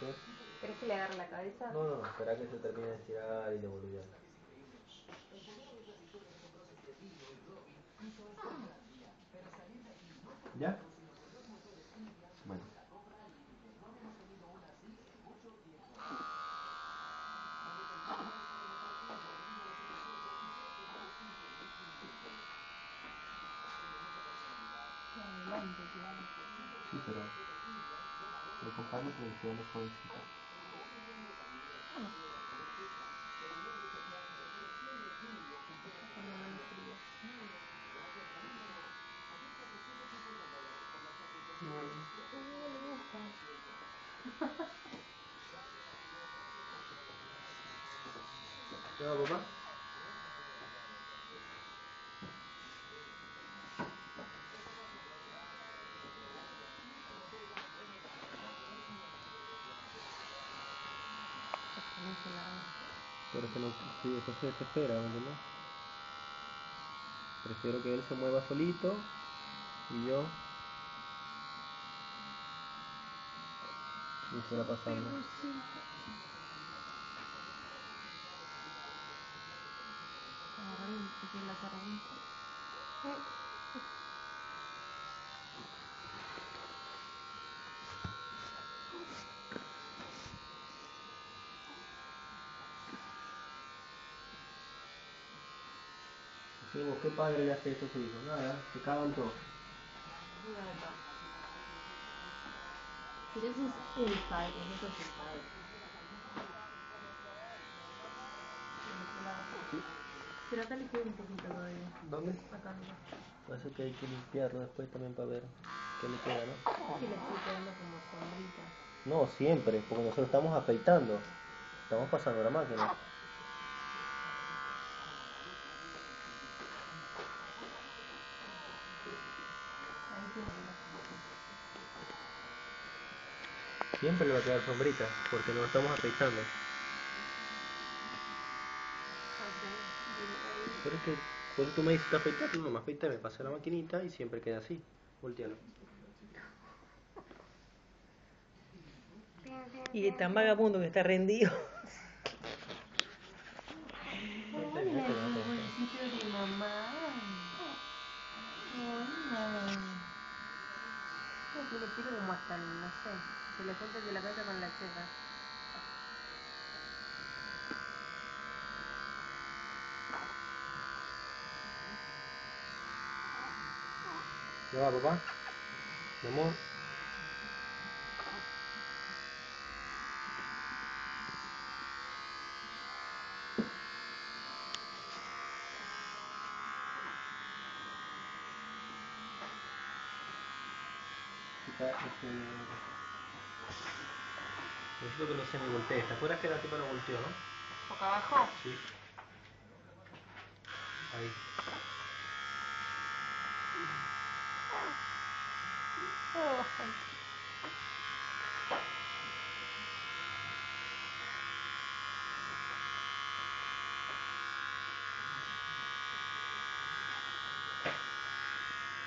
¿qué? ¿Querés que le agarre la cabeza? No, no, espera que se termine de estirar y de boludear. ¿Ya? Bueno. Sí, pero le acompaño porque estoy más jovencita. Con la mano fría. No le gusta. ¿Qué va, papá? Pero es que no, sí, eso se desespera, ¿me entiendes? Prefiero que él se mueva solito y yo y se la pasando. Agarrar ¿qué padre le hace eso a su hijo? Nada, se cagan todos. Pero eso es el padre, eso es el padre. Pero acá le queda un poquito todavía. ¿Dónde? Acá. Parece que hay que limpiarlo después también para ver qué le queda, ¿no? Sí le estoy quedando como sombrita. No, siempre, porque nosotros estamos afeitando. Estamos pasando la máquina. Ahí tiene la Siempre le va a quedar sombrita, porque no estamos afeitando. Pero es que, eso tú me dices que afeitar, no me afeité, me pasé la maquinita y siempre queda así. Voltealo. Y es tan vagabundo que está rendido. Le junta de la cabeza con la ceja. ¿Ya va, papá? Mi amor. Chica, este... Necesito que me semi voltees. ¿Te acuerdas que la tipa lo volteó, no? ¿Boca abajo? Sí. Ahí.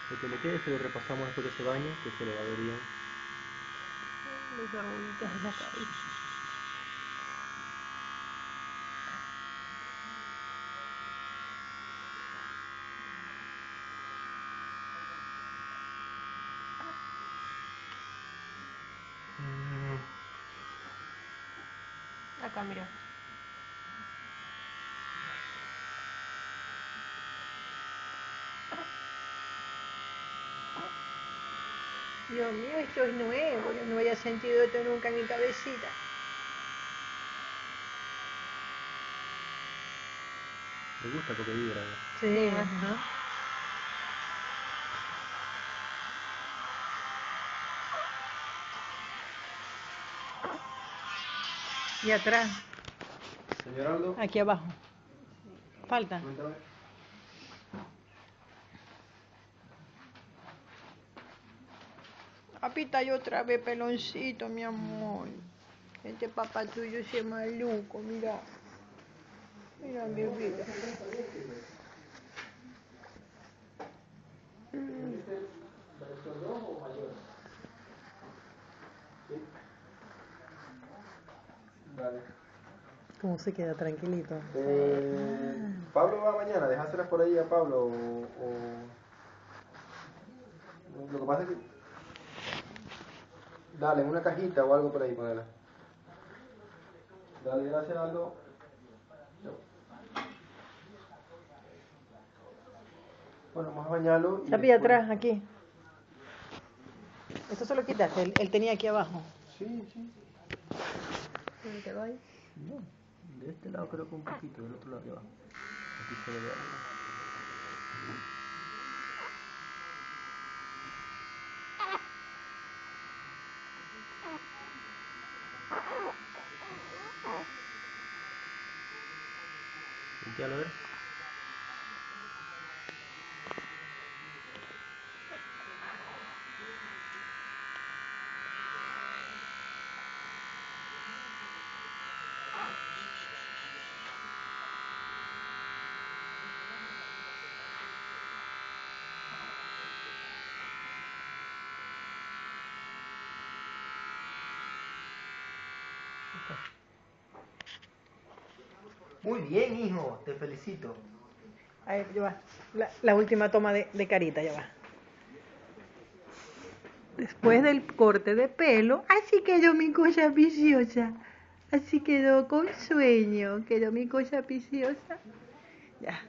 Lo que le quede se lo repasamos después que se bañe, que se le va a ver bien. Los arruguitas de la cabeza. Acá, mira. Dios mío, esto es nuevo. Yo no había sentido esto nunca en mi cabecita. Me gusta porque vibra. ¿no? Sí, ajá. Y atrás, Señor Aldo. aquí abajo. Falta. Papita, y otra vez peloncito, mi amor. Este papá tuyo sí es maluco, mira. Mira mi vida. ¿Cómo se queda tranquilito? Eh, Pablo va mañana, dejárselas por ahí a Pablo o, o- Lo que pasa es que... Dale, en una cajita o algo por ahí, ponela. Dale, gracias Aldo. Bueno, vamos a bañarlo. y Chapi, después- atrás, aquí. Esto se lo quitaste, él, él tenía aquí abajo. Sí, sí. ¿Se quedó ahí? No, de este lado creo que un poquito, del otro lado de abajo. Aquí se ve de arriba. Limpialo, a ver. Muy bien, hijo, te felicito. Ahí, ya va. La, última toma de, de, carita, ya va. Después del corte de pelo, así quedó mi cosa viciosa. Así quedó con sueño, quedó mi cosa viciosa. Ya.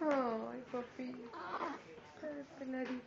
Ay, papi. Ay,